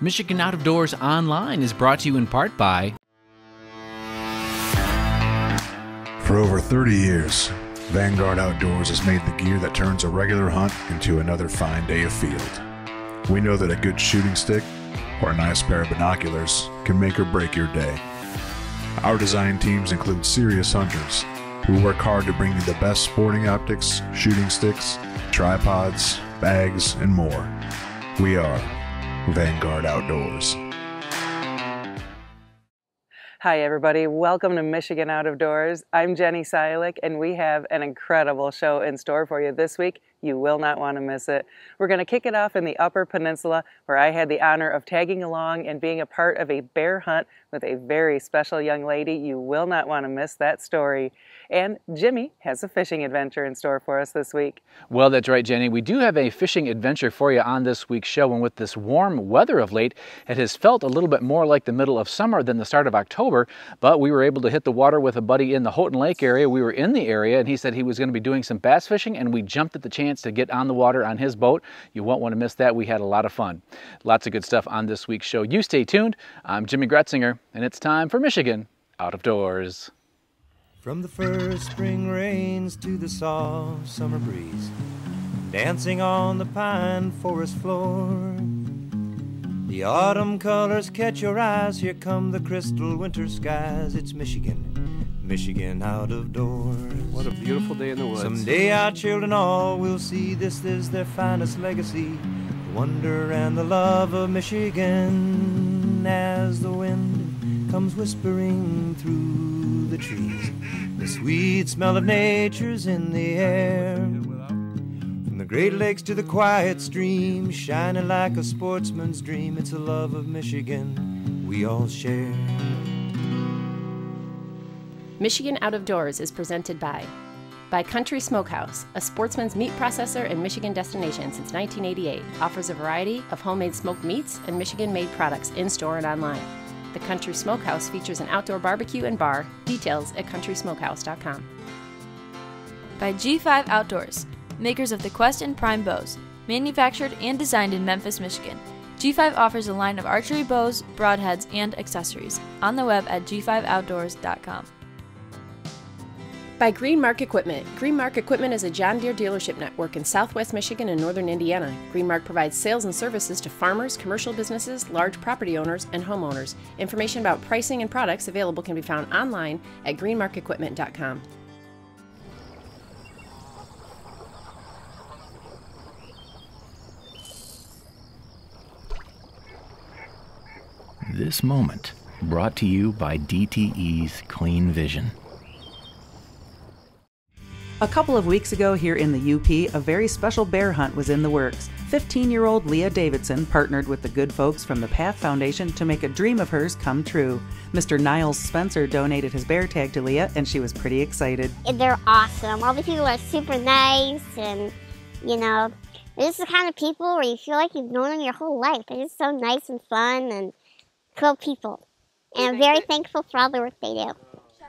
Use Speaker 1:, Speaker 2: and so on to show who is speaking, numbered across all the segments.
Speaker 1: Michigan Out of Doors Online is brought to you in part by.
Speaker 2: For over 30 years, Vanguard Outdoors has made the gear that turns a regular hunt into another fine day of field. We know that a good shooting stick or a nice pair of binoculars can make or break your day. Our design teams include serious hunters who work hard to bring you the best sporting optics, shooting sticks, tripods, bags, and more. We are Vanguard Outdoors.
Speaker 3: Hi, everybody. Welcome to Michigan Out of Doors. I'm Jenny Silik, and we have an incredible show in store for you this week. You will not want to miss it. We're going to kick it off in the Upper Peninsula, where I had the honor of tagging along and being a part of a bear hunt with a very special young lady. You will not want to miss that story. And Jimmy has a fishing adventure in store for us this week.
Speaker 1: Well, that's right, Jenny. We do have a fishing adventure for you on this week's show. And with this warm weather of late, it has felt a little bit more like the middle of summer than the start of October. But we were able to hit the water with a buddy in the Houghton Lake area. We were in the area, and he said he was going to be doing some bass fishing, and we jumped at the chance to get on the water on his boat. You won't want to miss that. We had a lot of fun. Lots of good stuff on this week's show. You stay tuned. I'm Jimmy Gretzinger, and it's time for Michigan Out of Doors.
Speaker 4: From the first spring rains to the soft summer breeze, dancing on the pine forest floor. The autumn colors catch your eyes, here come the crystal winter skies. It's Michigan, Michigan out of doors.
Speaker 5: What a beautiful day in the woods.
Speaker 4: Someday our children all will see this is their finest legacy. The wonder and the love of Michigan as the wind comes whispering through the trees. The sweet smell of nature's in the air. From the Great Lakes to the quiet stream, shining like a sportsman's dream. It's a love of Michigan we all share.
Speaker 6: Michigan Out of Doors is presented by by Country Smokehouse, a sportsman's meat processor and Michigan destination since 1988, offers a variety of homemade smoked meats and Michigan-made products in-store and online. The Country Smokehouse features an outdoor barbecue and bar. Details at countrysmokehouse.com.
Speaker 7: By G5 Outdoors, makers of the Quest and Prime bows, manufactured and designed in Memphis, Michigan. G5 offers a line of archery bows, broadheads, and accessories on the web at g5outdoors.com.
Speaker 6: By Greenmark Equipment. Greenmark Equipment is a John Deere dealership network in southwest Michigan and northern Indiana. Greenmark provides sales and services to farmers, commercial businesses, large property owners, and homeowners. Information about pricing and products available can be found online at greenmarkequipment.com.
Speaker 8: This moment brought to you by DTE's Clean Vision.
Speaker 9: A couple of weeks ago here in the UP, a very special bear hunt was in the works. 15 year old Leah Davidson partnered with the good folks from the Path Foundation to make a dream of hers come true. Mr. Niles Spencer donated his bear tag to Leah, and she was pretty excited.
Speaker 10: They're awesome. All the people are super nice, and you know, they're just the kind of people where you feel like you've known them your whole life. They're just so nice and fun and cool people. And I'm very thankful for all the work they do.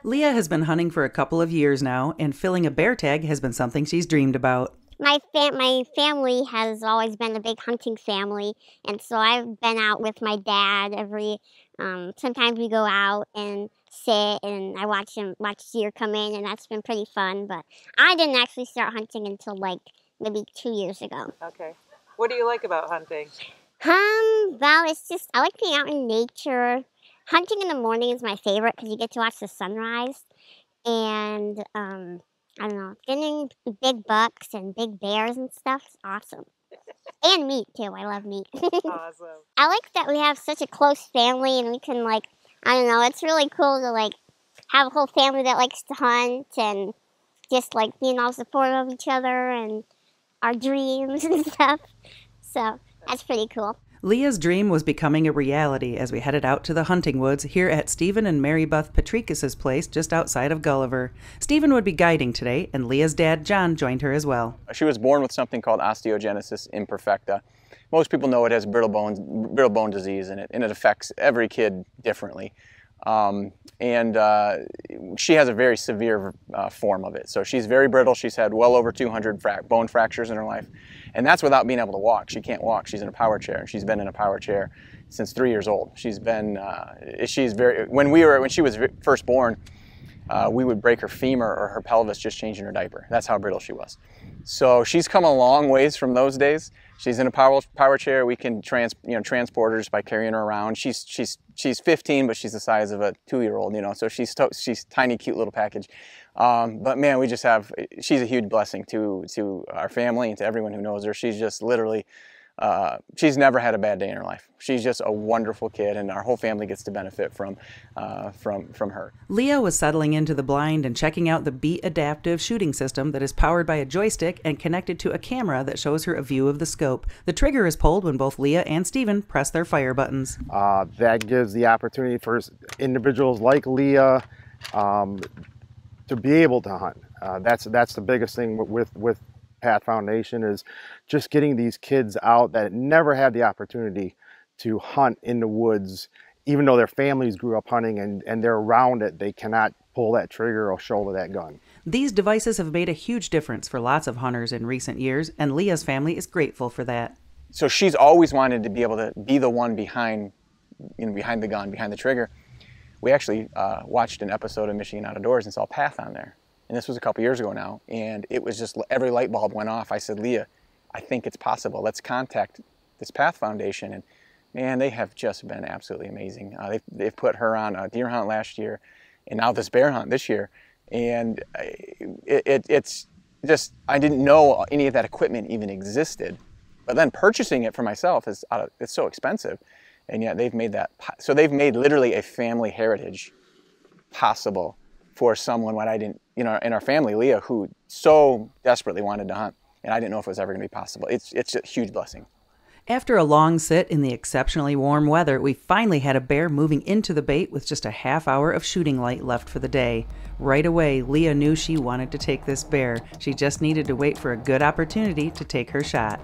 Speaker 9: Leah has been hunting for a couple of years now, and filling a bear tag has been something she's dreamed about.
Speaker 10: My fam- my family has always been a big hunting family, and so I've been out with my dad every. Um, sometimes we go out and sit, and I watch him watch deer come in, and that's been pretty fun. But I didn't actually start hunting until like maybe two years ago.
Speaker 3: Okay. What do you like about hunting?
Speaker 10: Um, well, it's just I like being out in nature. Hunting in the morning is my favorite because you get to watch the sunrise, and um, I don't know, getting big bucks and big bears and stuff is awesome. and meat too. I love meat.
Speaker 3: awesome.
Speaker 10: I like that we have such a close family, and we can like, I don't know, it's really cool to like have a whole family that likes to hunt and just like being all supportive of each other and our dreams and stuff. So that's pretty cool.
Speaker 9: Leah's dream was becoming a reality as we headed out to the hunting woods here at Stephen and Mary Beth Patricus's place just outside of Gulliver. Stephen would be guiding today, and Leah's dad, John, joined her as well.
Speaker 11: She was born with something called osteogenesis imperfecta. Most people know it has brittle bone, brittle bone disease in it, and it affects every kid differently. Um, and uh, she has a very severe uh, form of it. So she's very brittle. She's had well over 200 fra bone fractures in her life. And that's without being able to walk. She can't walk. She's in a power chair, and she's been in a power chair since three years old. She's been, uh, she's very, when we were, when she was first born, uh, we would break her femur or her pelvis just changing her diaper. That's how brittle she was. So she's come a long ways from those days. She's in a power power chair. We can trans you know transport her just by carrying her around. She's she's she's 15, but she's the size of a two-year-old. You know, so she's she's tiny, cute little package. Um, but man, we just have she's a huge blessing to to our family and to everyone who knows her. She's just literally uh, she's never had a bad day in her life. She's just a wonderful kid, and our whole family gets to benefit from uh, from from her.
Speaker 9: Leah was settling into the blind and checking out the Beat Adaptive shooting system that is powered by a joystick and connected to a camera that shows her a view of the scope. The trigger is pulled when both Leah and Stephen press their fire buttons.
Speaker 5: Uh, that gives the opportunity for individuals like Leah um, to be able to hunt. Uh, that's that's the biggest thing with with Path Foundation is just getting these kids out that never had the opportunity to hunt in the woods, even though their families grew up hunting and, and they're around it, they cannot pull that trigger or shoulder that gun.
Speaker 9: These devices have made a huge difference for lots of hunters in recent years, and Leah's family is grateful for that.
Speaker 11: So she's always wanted to be able to be the one behind, you know, behind the gun, behind the trigger. We actually uh, watched an episode of Michigan Out of Doors and saw Path on there and this was a couple years ago now, and it was just every light bulb went off. I said, Leah, I think it's possible. Let's contact this Path Foundation. And man, they have just been absolutely amazing. Uh, they've, they've put her on a deer hunt last year, and now this bear hunt this year. And it, it, it's just, I didn't know any of that equipment even existed. But then purchasing it for myself is of, it's so expensive. And yet they've made that, so they've made literally a family heritage possible for someone when I didn't, you know, in our family, Leah, who so desperately wanted to hunt, and I didn't know if it was ever going to be possible. It's it's a huge blessing.
Speaker 9: After a long sit in the exceptionally warm weather, we finally had a bear moving into the bait with just a half hour of shooting light left for the day. Right away, Leah knew she wanted to take this bear. She just needed to wait for a good opportunity to take her shot.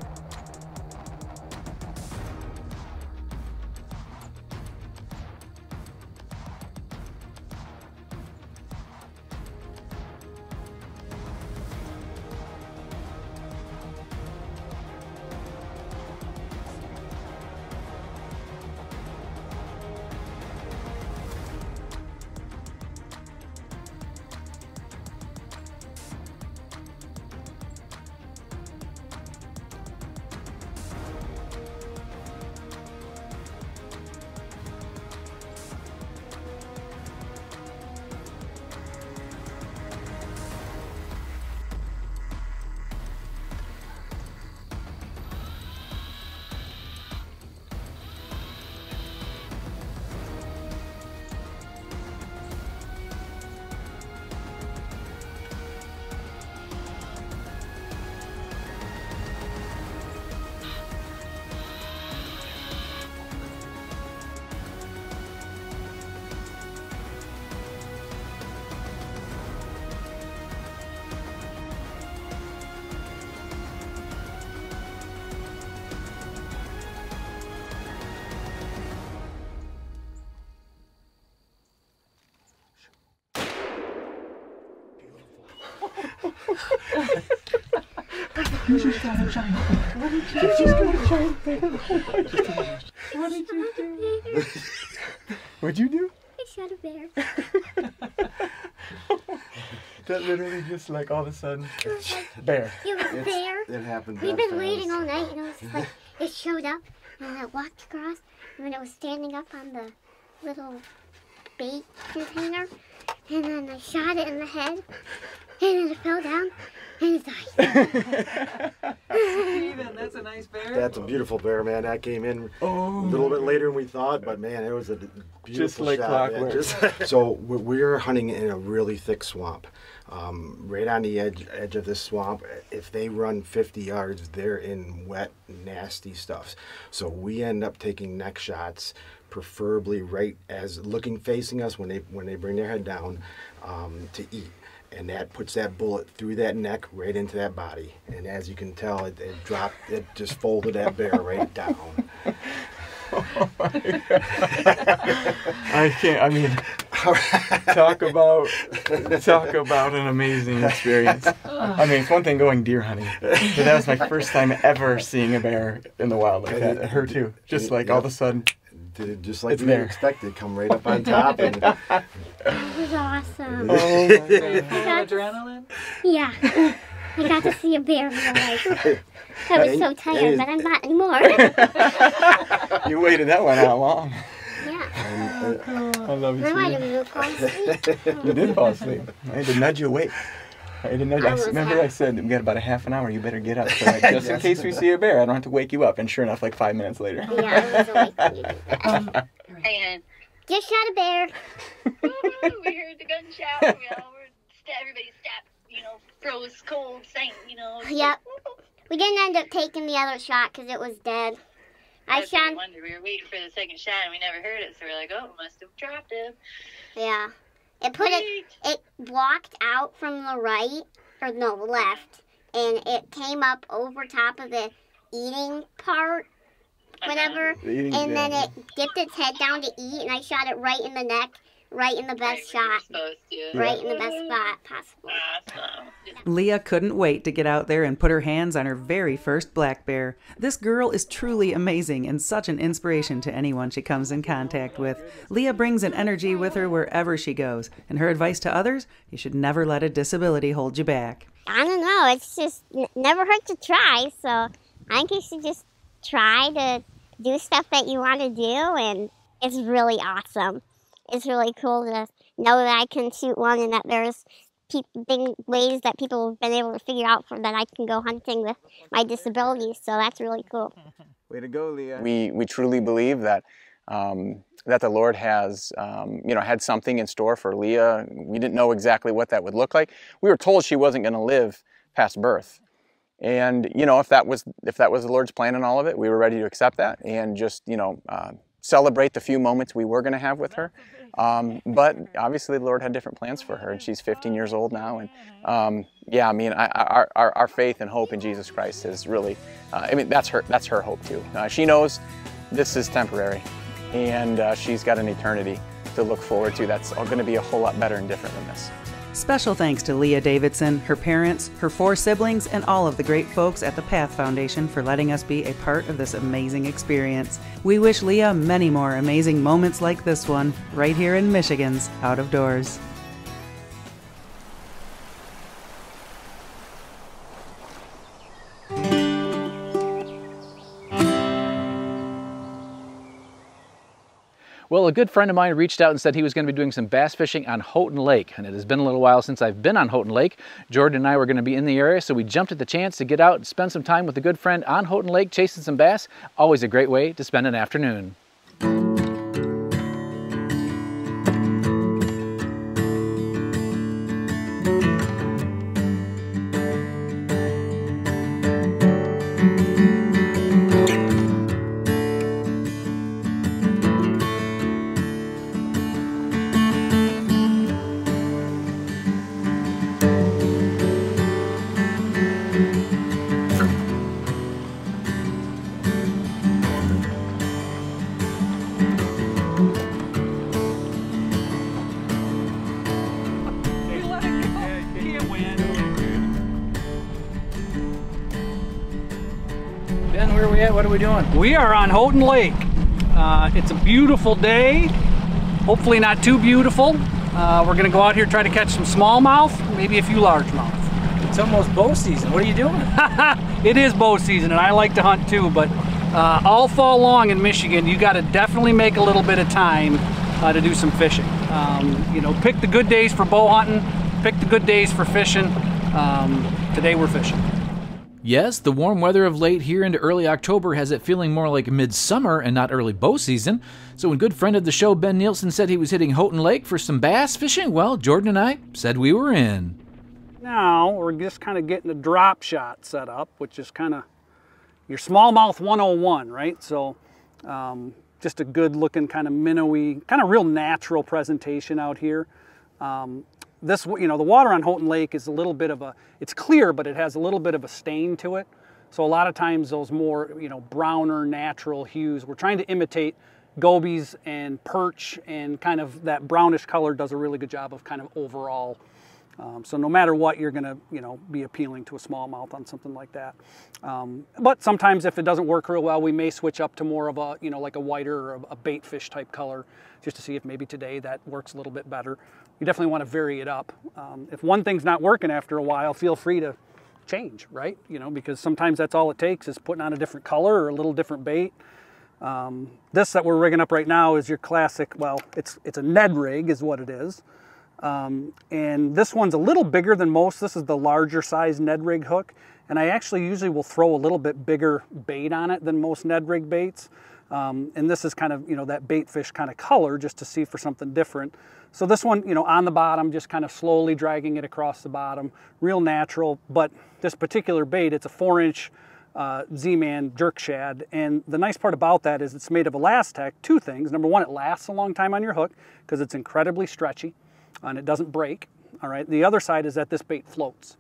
Speaker 12: She's gonna giant What did you do? She's got a giant bear. What did you do? What'd you do?
Speaker 10: I shot a bear.
Speaker 12: that literally just like all of a sudden, bear.
Speaker 10: It was a bear.
Speaker 5: It happened.
Speaker 10: We've been waiting all night, and it was like it showed up, and I walked across, and when it was standing up on the little bait container, and then I shot it in the head, and then it fell down, and it died.
Speaker 9: Stephen, that's a nice bear.
Speaker 5: That's a beautiful bear, man. That came in
Speaker 12: Oh.
Speaker 5: a little bit later than we thought, but man, it was a beautiful
Speaker 12: Just like
Speaker 5: shot.
Speaker 12: clockwork.
Speaker 5: Just- so we- we're hunting in a really thick swamp, um, right on the edge edge of this swamp. If they run 50 yards, they're in wet, nasty stuff. So we end up taking neck shots, preferably right as looking facing us when they when they bring their head down um, to eat. And that puts that bullet through that neck right into that body. And as you can tell, it, it dropped, it just folded that bear right down.
Speaker 12: Oh I can't. I mean, talk about talk about an amazing experience. I mean, it's one thing going deer hunting, but that was my first time ever seeing a bear in the wild like that. Her too, just like all of a sudden.
Speaker 5: Did it just like
Speaker 12: It's
Speaker 5: we
Speaker 12: there.
Speaker 5: expected, come right up on top. And
Speaker 10: It was awesome.
Speaker 12: Oh my God.
Speaker 10: adrenaline? Yeah. I got to see a bear in real life. I was so tired, but I'm not anymore.
Speaker 12: You waited that one out long.
Speaker 10: yeah.
Speaker 12: Uh, I love you.
Speaker 10: Reminded
Speaker 12: sweetie.
Speaker 10: me to fall asleep.
Speaker 12: You did fall asleep. I had to nudge you awake. I had to nudge.
Speaker 10: I
Speaker 12: I, remember
Speaker 10: happy.
Speaker 12: I said we got about a half an hour. You better get up, so like, just in case we see a bear, I don't have to wake you up. And sure enough, like five minutes later.
Speaker 10: Yeah, I was awake when you did that.
Speaker 13: And
Speaker 10: Just shot a bear.
Speaker 13: we heard the gunshot. We're sta- everybody stopped. You know, froze cold, sank. You know.
Speaker 10: Yep. We didn't end up taking the other shot because it was dead. I
Speaker 13: That's what
Speaker 10: shot.
Speaker 13: wonder. We were waiting for the second shot and we never heard it, so we're like, oh, must have dropped him.
Speaker 10: Yeah. It put it. It walked out from the right or no the left, and it came up over top of the eating part, uh-huh.
Speaker 12: whatever. Eating-
Speaker 10: and then it dipped its head down to eat, and I shot it right in the neck, right in the best shot, right in the best spot possible. Awesome.
Speaker 9: Leah couldn't wait to get out there and put her hands on her very first black bear. This girl is truly amazing and such an inspiration to anyone she comes in contact with. Leah brings an energy with her wherever she goes, and her advice to others you should never let a disability hold you back.
Speaker 10: I don't know. It's just n- never hurt to try. So I think you should just try to do stuff that you want to do, and it's really awesome. It's really cool to know that I can shoot one, and that there's pe- thing, ways that people have been able to figure out for that I can go hunting with my disability. So that's really cool.
Speaker 12: Way to go, Leah.
Speaker 11: We we truly believe that um, that the Lord has um, you know had something in store for Leah. We didn't know exactly what that would look like. We were told she wasn't going to live past birth, and you know if that was if that was the Lord's plan and all of it, we were ready to accept that and just you know uh, celebrate the few moments we were going to have with her. Um, but obviously, the Lord had different plans for her, and she's 15 years old now. And um, yeah, I mean, I, our, our, our faith and hope in Jesus Christ is really, uh, I mean, that's her that's her hope too. Uh, she knows this is temporary, and uh, she's got an eternity to look forward to. That's going to be a whole lot better and different than this.
Speaker 9: Special thanks to Leah Davidson, her parents, her four siblings, and all of the great folks at the Path Foundation for letting us be a part of this amazing experience. We wish Leah many more amazing moments like this one right here in Michigan's Out of Doors.
Speaker 1: Well, a good friend of mine reached out and said he was going to be doing some bass fishing on Houghton Lake. And it has been a little while since I've been on Houghton Lake. Jordan and I were going to be in the area, so we jumped at the chance to get out and spend some time with a good friend on Houghton Lake chasing some bass. Always a great way to spend an afternoon. We are
Speaker 14: on Houghton Lake. Uh, it's a beautiful day. Hopefully not too beautiful. Uh, we're gonna go out here try to catch some smallmouth, maybe a few largemouth.
Speaker 1: It's almost bow season. What are you doing?
Speaker 14: it is bow season, and I like to hunt too. But uh, all fall long in Michigan, you got to definitely make a little bit of time uh, to do some fishing. Um, you know, pick the good days for bow hunting. Pick the good days for fishing. Um, today we're fishing.
Speaker 1: Yes, the warm weather of late here into early October has it feeling more like midsummer and not early bow season. So when good friend of the show Ben Nielsen said he was hitting Houghton Lake for some bass fishing, well, Jordan and I said we were in.
Speaker 14: Now we're just kind of getting a drop shot set up, which is kind of your smallmouth 101, right? So um, just a good looking kind of minnowy, kind of real natural presentation out here. Um, this, you know, the water on Houghton Lake is a little bit of a, it's clear, but it has a little bit of a stain to it. So a lot of times those more, you know, browner, natural hues, we're trying to imitate gobies and perch and kind of that brownish color does a really good job of kind of overall. Um, so no matter what, you're gonna, you know, be appealing to a smallmouth on something like that. Um, but sometimes if it doesn't work real well, we may switch up to more of a, you know, like a whiter or a bait fish type color, just to see if maybe today that works a little bit better. You definitely want to vary it up. Um, if one thing's not working after a while, feel free to change, right? You know, because sometimes that's all it takes is putting on a different color or a little different bait. Um, this that we're rigging up right now is your classic, well, it's, it's a Ned rig is what it is. Um, and this one's a little bigger than most. This is the larger size Ned rig hook. And I actually usually will throw a little bit bigger bait on it than most Ned rig baits. Um, and this is kind of, you know, that bait fish kind of color just to see for something different. So this one, you know, on the bottom, just kind of slowly dragging it across the bottom, real natural. But this particular bait, it's a four inch uh, Z-Man jerk shad. And the nice part about that is it's made of ElaZtech, two things. Number one, it lasts a long time on your hook because it's incredibly stretchy and it doesn't break. All right. The other side is that this bait floats.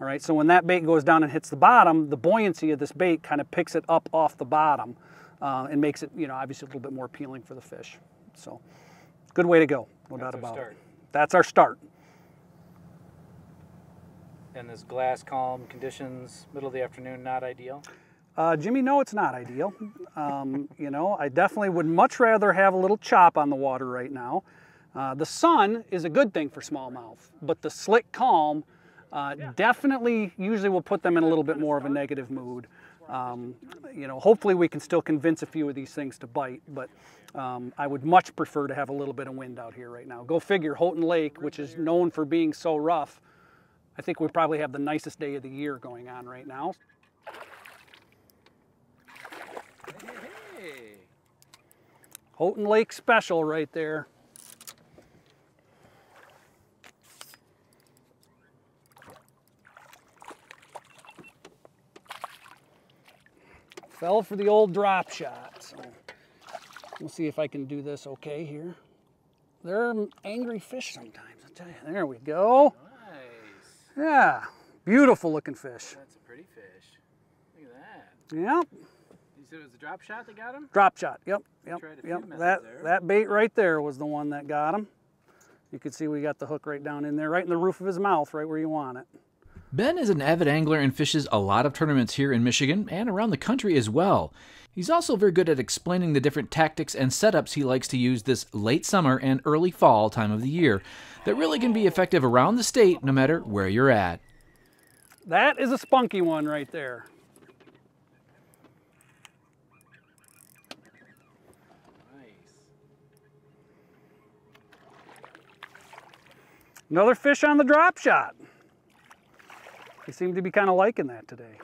Speaker 14: All right. So when that bait goes down and hits the bottom, the buoyancy of this bait kind of picks it up off the bottom uh, and makes it, you know, obviously a little bit more appealing for the fish. So good way to go. No
Speaker 1: That's
Speaker 14: doubt about
Speaker 1: start.
Speaker 14: it. That's our start.
Speaker 1: And this glass calm conditions, middle of the afternoon, not ideal.
Speaker 14: Uh, Jimmy, no, it's not ideal. Um, you know, I definitely would much rather have a little chop on the water right now. Uh, the sun is a good thing for smallmouth, but the slick calm uh, definitely usually will put them in a little bit more of a negative mood. Um, you know, hopefully we can still convince a few of these things to bite, but um, I would much prefer to have a little bit of wind out here right now. Go figure, Houghton Lake, which is known for being so rough, I think we probably have the nicest day of the year going on right now. Houghton Lake special right there. Fell for the old drop shot. So we'll see if I can do this okay here. They're angry fish sometimes, I tell you. There we go.
Speaker 1: Nice.
Speaker 14: Yeah, beautiful looking fish.
Speaker 1: That's a pretty fish. Look at that.
Speaker 14: Yep,
Speaker 1: You said it was a drop shot that got him?
Speaker 14: drop shot. Yep, yep, yep. That
Speaker 1: there.
Speaker 14: that bait right there was the one that got him. You can see we got the hook right down in there, right in the roof of his mouth, right where you want it.
Speaker 15: Ben is an avid angler and fishes a lot of tournaments here in Michigan and around the country as well. He's also very good at explaining the different tactics and setups he likes to use this late summer and early fall time of the year that really can be effective around the state no matter where you're at.
Speaker 14: That is a spunky one right there. Nice. Another fish on the drop shot. They seem to be kind of liking that today.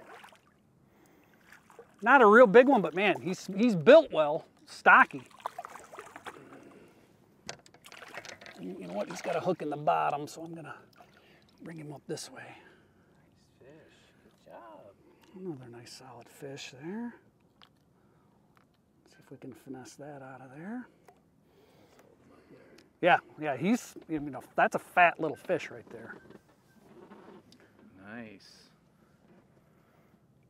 Speaker 14: Not a real big one, but man, he's he's built well, stocky. You know what? He's got a hook in the bottom, so I'm gonna bring him up this way.
Speaker 1: Nice fish, good job.
Speaker 14: Another nice solid fish there. See if we can finesse that out of there. Yeah, yeah, he's, you know, that's a fat little fish right there.
Speaker 1: Nice.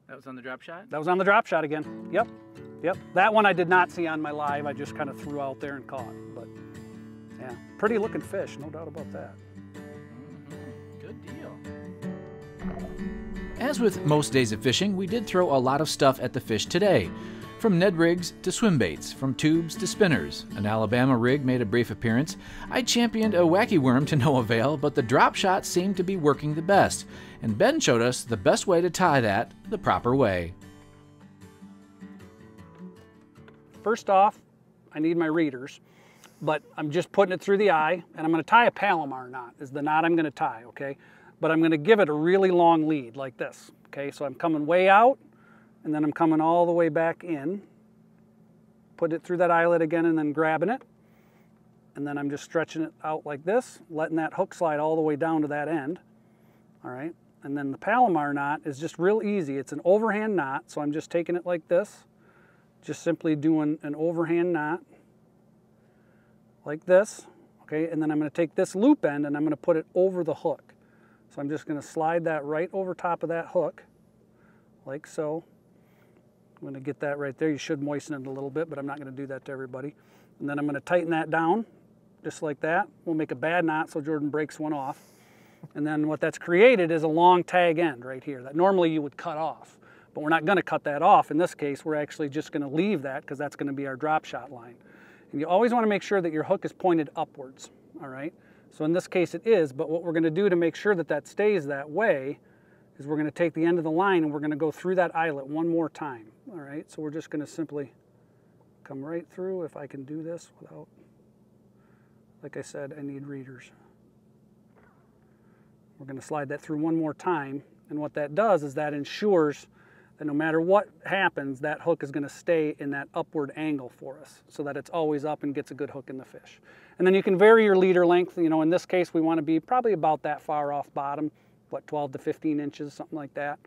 Speaker 1: That was on the drop shot?
Speaker 14: That was on the drop shot again. Yep, yep. That one I did not see on my live. I just kind of threw out there and caught. But yeah, pretty looking fish, no doubt about that. Mm-hmm.
Speaker 1: Good deal.
Speaker 15: As with most days of fishing, we did throw a lot of stuff at the fish today. From Ned rigs to swim baits, from tubes to spinners. An Alabama rig made a brief appearance. I championed a wacky worm to no avail, but the drop shot seemed to be working the best. And Ben showed us the best way to tie that the proper way.
Speaker 14: First off, I need my readers, but I'm just putting it through the eye, and I'm going to tie a Palomar knot, is the knot I'm going to tie, okay? But I'm going to give it a really long lead like this, okay? So I'm coming way out, and then I'm coming all the way back in, put it through that eyelet again, and then grabbing it, and then I'm just stretching it out like this, letting that hook slide all the way down to that end, all right? And then the Palomar knot is just real easy. It's an overhand knot, so I'm just taking it like this, just simply doing an overhand knot like this, okay? And then I'm gonna take this loop end and I'm gonna put it over the hook. So I'm just gonna slide that right over top of that hook like so. I'm going to get that right there. You should moisten it a little bit, but I'm not going to do that to everybody. And then I'm going to tighten that down just like that. We'll make a bad knot so Jordan breaks one off. And then what that's created is a long tag end right here that normally you would cut off. But we're not going to cut that off. In this case, we're actually just going to leave that because that's going to be our drop shot line. And you always want to make sure that your hook is pointed upwards, all right? So in this case it is, but what we're going to do to make sure that that stays that way is we're going to take the end of the line and we're going to go through that eyelet one more time. All right, so we're just going to simply come right through if I can do this without, like I said, I need readers. We're going to slide that through one more time. And what that does is that ensures that no matter what happens, that hook is going to stay in that upward angle for us so that it's always up and gets a good hook in the fish. And then you can vary your leader length. You know, in this case, we want to be probably about that far off bottom what 12 to 15 inches, something like that.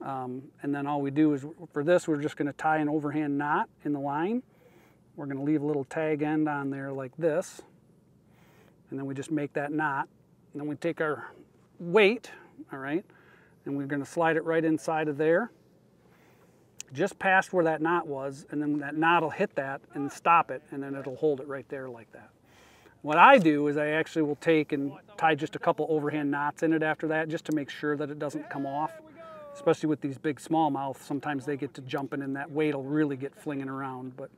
Speaker 14: Um, and then all we do is for this, we're just going to tie an overhand knot in the line. We're going to leave a little tag end on there like this. And then we just make that knot. And then we take our weight, all right, and we're going to slide it right inside of there, just past where that knot was. And then that knot will hit that and stop it, and then it'll hold it right there like that. What I do is I actually will take and tie just a couple overhand knots in it after that just to make sure that it doesn't come off. Especially with these big smallmouth, sometimes they get to jumping and that weight will really get flinging around, but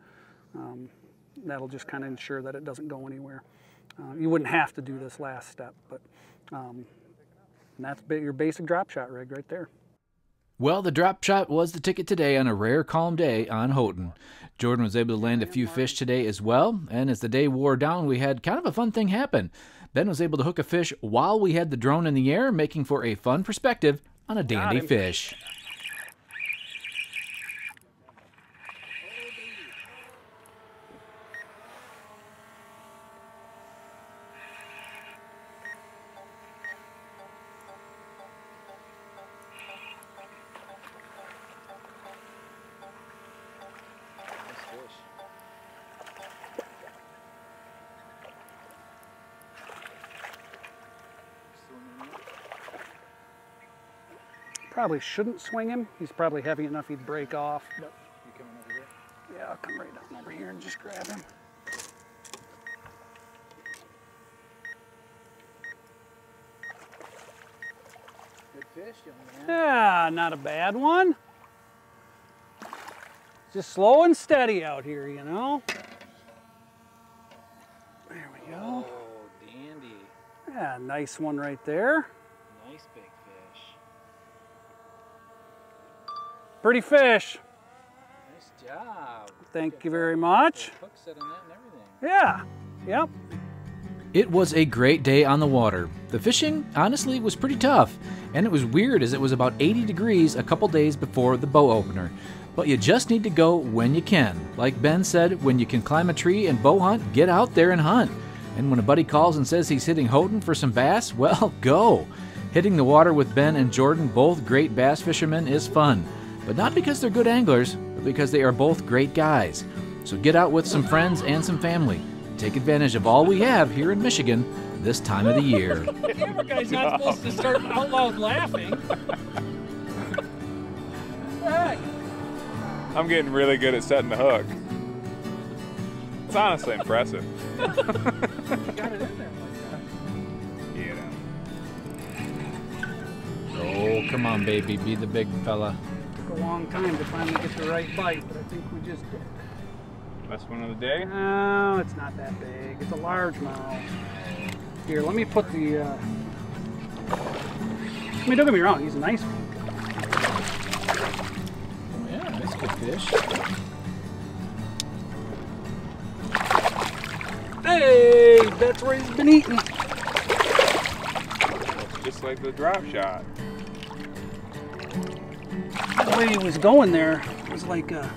Speaker 14: um, that'll just kind of ensure that it doesn't go anywhere. Uh, you wouldn't have to do this last step, but um, that's your basic drop shot rig right there.
Speaker 15: Well, the drop shot was the ticket today on a rare calm day on Houghton. Jordan was able to land a few fish today as well, and as the day wore down, we had kind of a fun thing happen. Ben was able to hook a fish while we had the drone in the air, making for a fun perspective on a dandy fish.
Speaker 14: Probably shouldn't swing him. He's probably heavy enough he'd break off. But you coming over here? Yeah, I'll come right down over here and just grab him.
Speaker 1: Good fish, young man.
Speaker 14: Yeah, not a bad one. Just slow and steady out here, you know. There we go.
Speaker 1: Oh, dandy.
Speaker 14: Yeah, nice one right there.
Speaker 1: Nice big
Speaker 14: Pretty fish.
Speaker 1: Nice job.
Speaker 14: Thank you very much.
Speaker 1: Hook set on that and everything.
Speaker 14: Yeah, yep.
Speaker 15: It was a great day on the water. The fishing, honestly, was pretty tough, and it was weird as it was about 80 degrees a couple days before the bow opener. But you just need to go when you can. Like Ben said, when you can climb a tree and bow hunt, get out there and hunt. And when a buddy calls and says he's hitting Houghton for some bass, well, go. Hitting the water with Ben and Jordan, both great bass fishermen, is fun. But not because they're good anglers, but because they are both great guys. So get out with some friends and some family. Take advantage of all we have here in Michigan this time of the year.
Speaker 14: Camera guy's not supposed to start out loud laughing.
Speaker 16: I'm getting really good at setting the hook. It's honestly impressive.
Speaker 14: You got it in there.
Speaker 16: You know.
Speaker 15: Oh, come on, baby, be the big fella.
Speaker 14: Took a long time to finally get the right bite, but I think we just did.
Speaker 16: Best one of the day?
Speaker 14: No, it's not that big. It's a largemouth. Here, let me put the. Uh... I mean, don't get me wrong. He's a nice one.
Speaker 15: Yeah, that's good fish.
Speaker 14: Hey, that's where he's been eating.
Speaker 16: Just like the drop shot.
Speaker 14: The way he was going there was like, uh,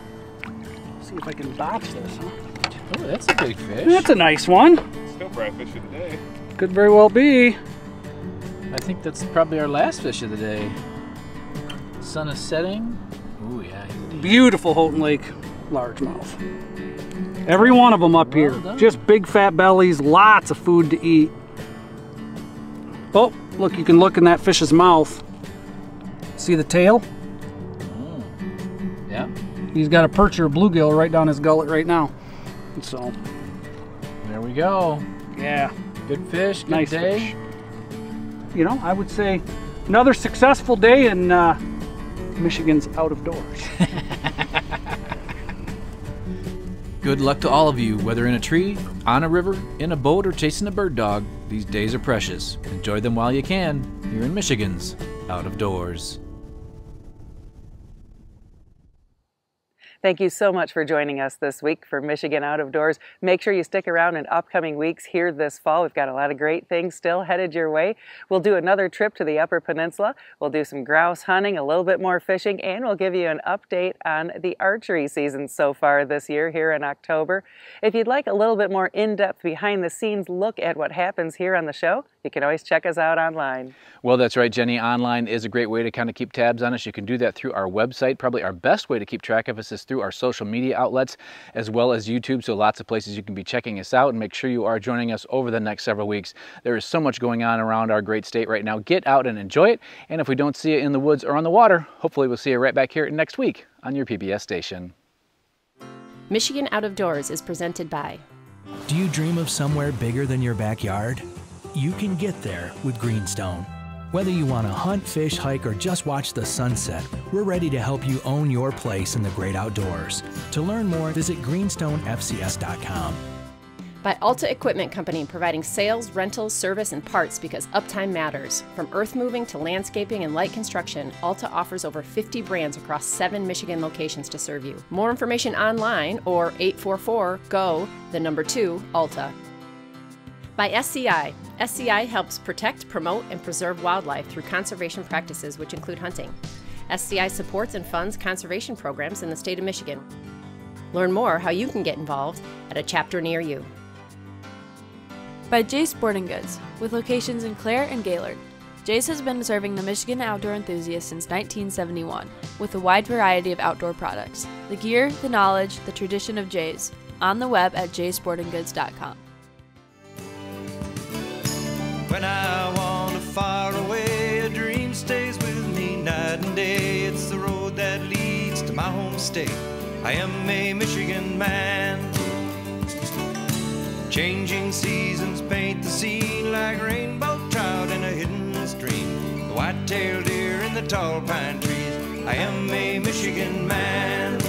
Speaker 14: see if I can botch this. Huh?
Speaker 15: Oh, that's a big fish.
Speaker 14: That's a nice one.
Speaker 16: Still probably fish of the day.
Speaker 14: Could very well be.
Speaker 15: I think that's probably our last fish of the day. Sun is setting. Oh yeah.
Speaker 14: Beautiful Houghton Lake largemouth. Every one of them up here.
Speaker 15: done.
Speaker 14: Just big fat bellies, lots of food to eat. Oh, look, you can look in that fish's mouth. See the tail? He's got a perch or a bluegill right down his gullet right now. So
Speaker 1: there we go.
Speaker 14: Yeah.
Speaker 1: Good fish. Good
Speaker 14: nice
Speaker 1: day.
Speaker 14: Fish. You know, I would say another successful day in uh, Michigan's out of doors.
Speaker 15: Good luck to all of you, whether in a tree, on a river, in a boat, or chasing a bird dog. These days are precious. Enjoy them while you can, here in Michigan's Out of Doors.
Speaker 3: Thank you so much for joining us this week for Michigan Out of Doors. Make sure you stick around in upcoming weeks here this fall. We've got a lot of great things still headed your way. We'll do another trip to the Upper Peninsula. We'll do some grouse hunting, a little bit more fishing, and we'll give you an update on the archery season so far this year here in October. If you'd like a little bit more in-depth behind the scenes look at what happens here on the show, you can always check us out online.
Speaker 1: Well, that's right, Jenny. Online is a great way to kind of keep tabs on us. You can do that through our website. Probably our best way to keep track of us is through our social media outlets as well as YouTube. So lots of places you can be checking us out and make sure you are joining us over the next several weeks. There is so much going on around our great state right now. Get out and enjoy it. And if we don't see you in the woods or on the water, hopefully we'll see you right back here next week on your PBS station.
Speaker 6: Michigan Out of Doors is presented by.
Speaker 17: Do you dream of somewhere bigger than your backyard? You can get there with Greenstone. Whether you want to hunt, fish, hike, or just watch the sunset, we're ready to help you own your place in the great outdoors. To learn more, visit greenstonefcs.com.
Speaker 6: By Alta Equipment Company, providing sales, rentals, service, and parts because uptime matters. From earth moving to landscaping and light construction, Alta offers over 50 brands across seven Michigan locations to serve you. More information online or 844 GO, the number 2, Alta. By SCI. SCI helps protect, promote, and preserve wildlife through conservation practices, which include hunting. SCI supports and funds conservation programs in the state of Michigan. Learn more how you can get involved at a chapter near you.
Speaker 7: By Jay's Sporting Goods, with locations in Clare and Gaylord. Jay's has been serving the Michigan outdoor enthusiast since 1971 with a wide variety of outdoor products. The gear, the knowledge, the tradition of Jay's. On the web at jaysportinggoods.com.
Speaker 4: When I wander far away, a dream stays with me night and day. It's the road that leads to my home state. I am a Michigan man. Changing seasons paint the scene like rainbow trout in a hidden stream. The white-tailed deer in the tall pine trees. I am a Michigan man.